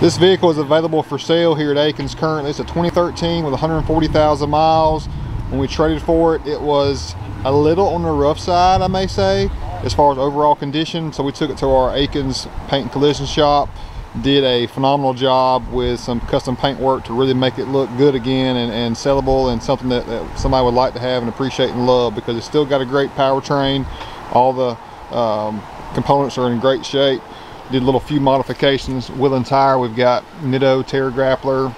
This vehicle is available for sale here at Akins currently. It's a 2013 with 140,000 miles. When we traded for it, it was a little on the rough side, I may say, as far as overall condition. So we took it to our Akins paint and collision shop, did a phenomenal job with some custom paint work to really make it look good again and, and sellable and something that, that, somebody would like to have and appreciate and love because it's still got a great powertrain. All the um, components are in great shape did a little few modifications. Wheel and tire we've got Nitto Terra Grappler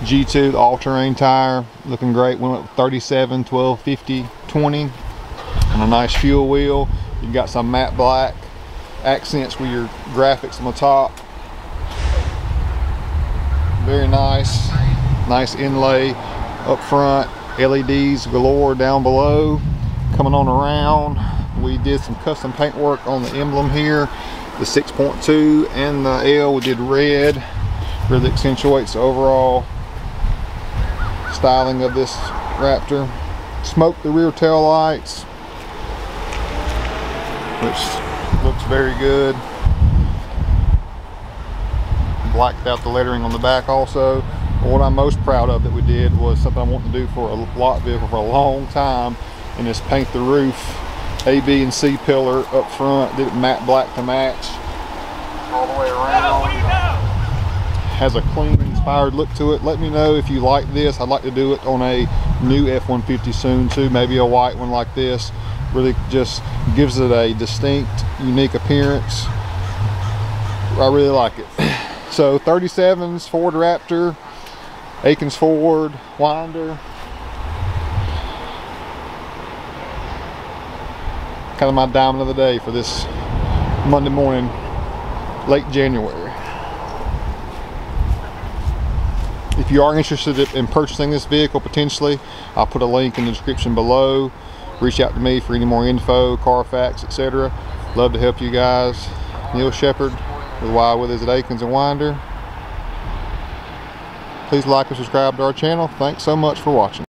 G2 all-terrain tire looking great. Went with 37 12 50 20 and a nice fuel wheel. You've got some matte black accents with your graphics on the top. Very nice nice inlay up front. LEDs galore down below. Coming on around we did some custom paint work on the emblem here the 6.2 and the L. We did red really accentuates the overall styling of this Raptor. Smoked the rear tail lights which looks very good. Blacked out the lettering on the back also. What I'm most proud of that we did was something I wanted to do for a lot vehicle for a long time and is paint the roof a, B, and C pillar up front. Did it matte black to match all the way around. Has a clean, inspired look to it. Let me know if you like this. I'd like to do it on a new F-150 soon too. Maybe a white one like this. Really just gives it a distinct, unique appearance. I really like it. So 37s, Ford Raptor, Akins Ford, Winder. Kind of my diamond of the day for this Monday morning, late January. If you are interested in purchasing this vehicle potentially, I'll put a link in the description below. Reach out to me for any more info, Carfax, etc. Love to help you guys. Neal Sheppard with Wild Willies at Akins and Winder. Please like and subscribe to our channel. Thanks so much for watching.